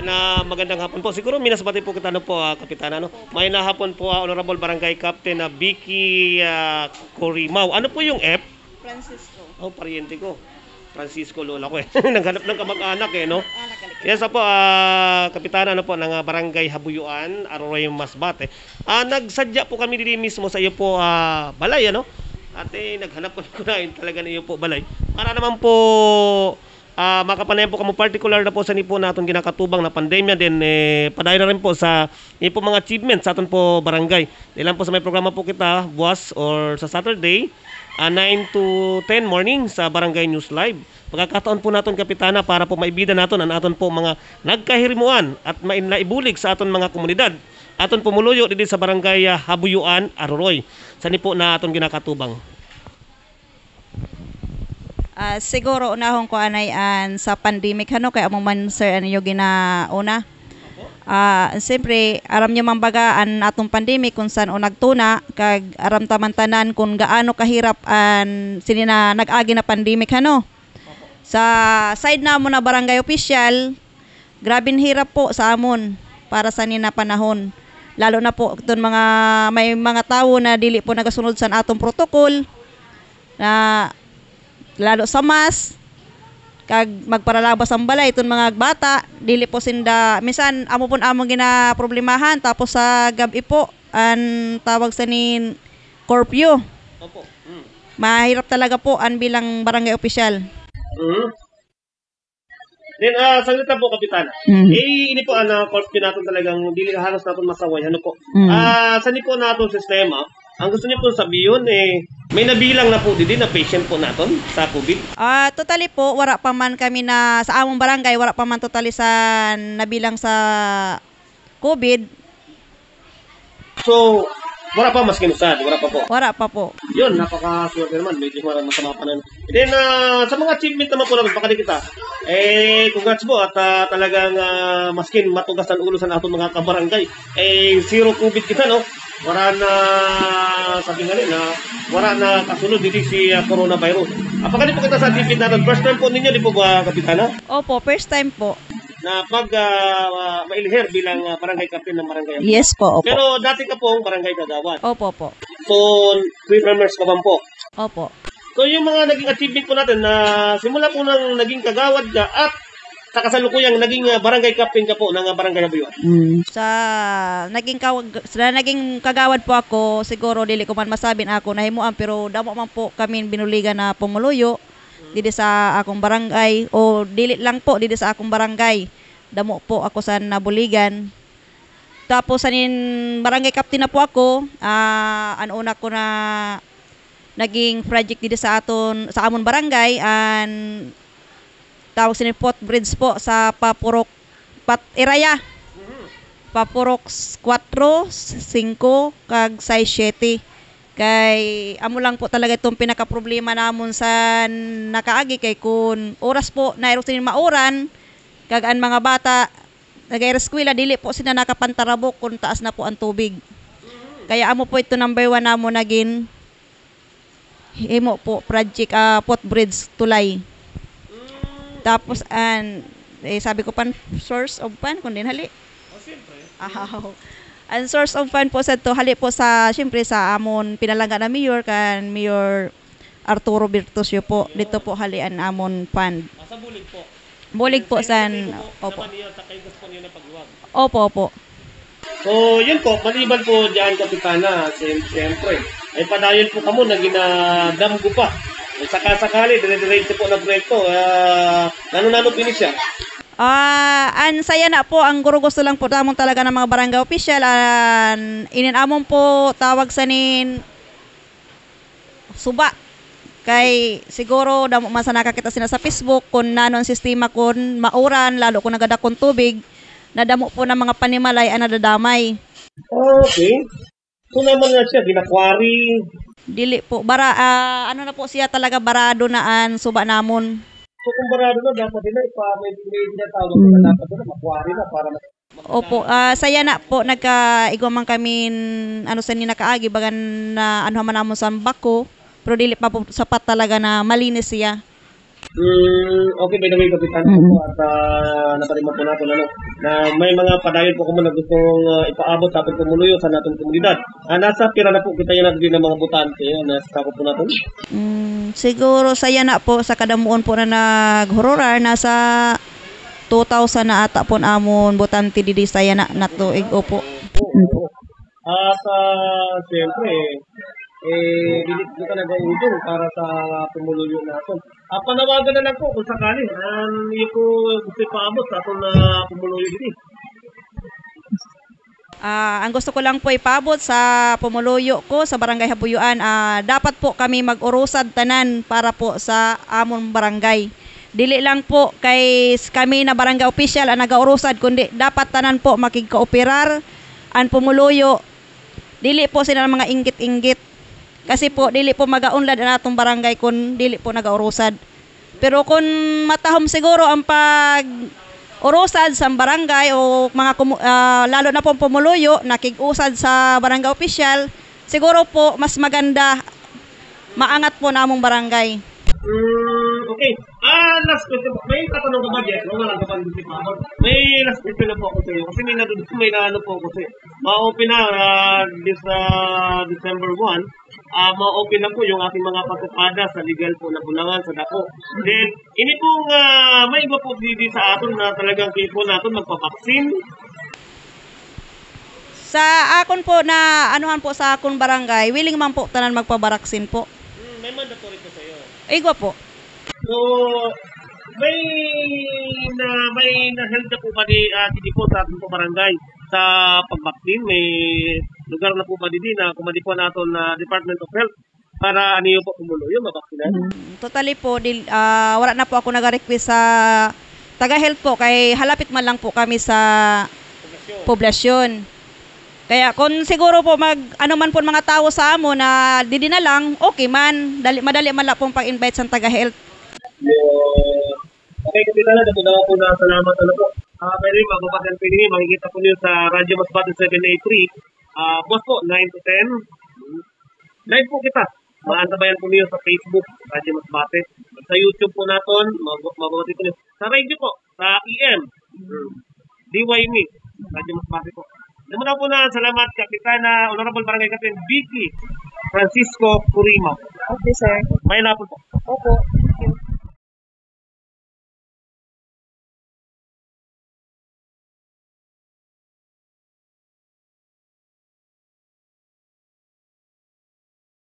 Na magandang hapon po. Siguro minasabati po kita ano po, ah, Kapitana. No? May nahapon po, ah, Honorable Barangay Captain na Vicky uh. Ano po yung F? Francisco. Oh, pariente ko. Francisco Lola ko eh. Naghanap ng kamag-anak eh, no? Ah. Yes po, ah, Kapitana ano po, ng ah, Barangay Habuyuan, Aroy Masbate. Ah, nagsadya po kami dito mismo sa iyo po, ah, balay, ano? At eh, naghanap ko na talaga ng iyo po, balay. Para naman po, ah, makapanayan po kamo particular na po sa nipo natin ginakatubang na pandemya din eh padayon na rin po sa nipo mga achievements sa aton po barangay. Ilan po sa may programa po kita buwas or sa Saturday ah, 9 to 10 morning sa Barangay News Live. Pagkakataon po naton kapitana para po maibida naton ang aton po mga nagkahirimuan at mainaibulig sa aton mga komunidad. Aton pumuluyo dito sa Barangay ah, Habuyuan, Aroroy. Sa nipo na aton ginakatubang. Ah, siguro unahon ko anay an sa pandemic hano kay among man sir ano yung ginauna. Ah, siyempre aram niyo man baga an atong pandemic kung saan o nagtuna kag aram taman tanan kung gaano kahirap an sini na nag-agi na pandemic hano. Sa side na mo na barangay official, grabing hirap po sa amon para sa nina panahon. Lalo na po itong mga may mga tao na dili po nagasunod sa atong protocol na lalo sa mas kag magparalabas ang balay itong mga bata dili po sinda minsan amo pun amo gina problemahan tapos sa gabi po an tawag sa nin curfew Opo. Mm. mahirap talaga po an bilang barangay official Mm. Then, ah, salita po, Kapitana. Mm. Eh, ini po, ano, corporate natin talagang dili halos natin masaway. Ano po? Mm. Ah, sa ni po natin sistema, ang gusto niyo po sabihin, eh, may nabilang na po din na patient po natin sa COVID. Ah, totally po wala pa man kami na sa among barangay wala pa man totally sa nabilang sa COVID So, wala pa mas kinusad, wala pa po. wala pa po Yun, napaka-swerte naman. Medyo ma- masama pa na. Then, ah, sa mga achievement naman po namin, pakali kita. Eh, congrats po at ah, talagang ah, maskin matugas ang ulo sa natin mga kabarangay. Eh, zero COVID kita, no? Wala na, sabi nga rin, na wala na kasunod dito si ah, coronavirus. Ah, pakali po kita sa achievement natin. First time po ninyo, di po ba, Kapitana? opo first time po Na pag uh, mailher bilang ah, barangay captain ng barangay. yes po opo Pero dati ka pong barangay kagawad. opo po So, three members ka po. opo So yung mga naging achievement po natin na simula po nang naging kagawad ka at sa kasalukuyang naging ah, barangay captain ka po ng ah, barangay Habuyuan. sa naging kawag sa naging kagawad po ako siguro dili ko man masabin ako nahimuan pero damo man po kami binuligan na pumuluyo dili sa akong barangay o dili lang po dili sa akong barangay. Damo po ako sa nabuligan. Tapos sanin barangay captain na po ako ah an una ko na naging project dito sa aton sa amon barangay an tawag sinin pot bridge po sa Papurok Pat Iraya Papurok 4, 5, kag 6, 7. Kay amo lang po talaga itong pinaka-problema namon sa nakaagi kay kun oras po na sinin mauran kag ang mga bata nag eskwela dili po sila nakapantarabok kung taas na po ang tubig. Kaya amo po ito number one namo naging himo po project ah, pot bridge tulay. Tapos an eh, sabi ko pan source of pan kun din hali. Oh, siyempre. Ahaw. Ang source of fund po sa to hali po sa syempre sa amon pinalangga na mayor kan Mayor Arturo Bertosio po dito po halian amon fund. Ah, sa bulig po. Bulig po Sa san inyo po, opo. Opo opo. So, yun po, maliban po dyan, Kapitana, siyempre, ay padayon po kamo na ginadamgo pa. Eh, Saka-sakali, dire-diretso po na proyekto. Uh, nano-nano finish siya. Ah, an saya na po ang guro gusto lang po tamon talaga ng mga barangay official an inin amon po tawag sa nin suba kay siguro damo man sa nakakita sila sa Facebook kung nanon sistema kun mauran lalo kung nagadakon tubig nadamo po ng mga panimalay ang nadadamay Okay. So naman nga siya, ginakwari. Dili po bara ah, ano na po siya talaga barado na an suba namon So kung barado na, dapat din na ipa, may, may dinatawag Hmm. na dapat na, makwari na para mas Opo, ah, saya na po nagka man kami ano sa ni nakaagi bagan na ano man namon sa bako pero dili pa po sapat talaga na malinis siya. Mm, okay, by the way, Kapitan, Mm-mm. po at uh, nakalima po natin ano, na may mga padayon po kamo na gustong uh, ipaabot sa ating kumuluyo sa natin komunidad. Ah, nasa pira na po kita yan din ng mga butante, uh, nasa sakop po natin. Mm, siguro saya na po sa kadamuon po na naghororar nasa 2,000 na ata po amon butante didi saya na natuig opo. Oo. At uh, siyempre, eh, dilit ko ka nag-audong para sa kumuluyo natin. Ah, panawagan na lang po kung sakali. Um, yun po gusto ipaabot sa atong na kumuluyo din. Ah, ang gusto ko lang po ipabot sa pumuluyo ko sa Barangay Habuyuan, ah, dapat po kami mag-urusad tanan para po sa amon barangay. Dili lang po kay kami na barangay official ang nagaurusad kundi dapat tanan po makigkooperar ang pumuluyo. Dili po sila mga inggit-inggit. Kasi po dili po magaunlad ang atong barangay kung dili po nagaurusad. Pero kung matahom siguro ang pag urusad sa barangay o mga ah, lalo na po pumuluyo nakig-usad sa barangay official, siguro po mas maganda maangat po namong barangay. Mm, okay. Ah, last question po. May tatanong ka ba, Jeff? Wala ka pa hindi pa ako. May last question na po ako sa iyo. Kasi may nadudod, may naano po ako sa Ma-open na ah, this ah, December 1. Ah, ma-open na po yung ating mga patukada sa legal po na bulangan sa dako. Then, ini pong ah, may iba po dito sa aton na talagang people natin magpapaksin. Sa akon po na anuhan po sa akon barangay, willing man po tanan magpabaraksin po. Hmm, may mandatory po sa iyo. Igwa po. So, may na may na-help na po ba di uh, dito po sa ating barangay sa pagbaksin? May lugar na po ba dito na kumadi po natin na Department of Health para ano yung po kumulo yung mabaksinan? Totally po, dil, ah, wala na po ako nag-request sa taga-health po kay halapit man lang po kami sa poblasyon. Kaya kung siguro po mag ano man po mga tao sa amo na didi na lang, okay man. Dali, madali man lang pong pag-invite sa taga-health. Uh, okay, kasi na po na salamat ano po. Ah, pero yung magbabatan po ninyo, makikita po niyo sa Radyo Masbate 783. Ah, boss po, 9 to 10. Live po kita. Maantabayan po niyo sa Facebook, Radyo Masbate. Sa YouTube po natin, mababati po niyo. Sa radio po, sa EM. DY Me, Radyo Masbate po. Naman po na salamat, Kapitana, Honorable Barangay Captain Vicky Francisco Curima. Okay, sir. May napon po. Opo.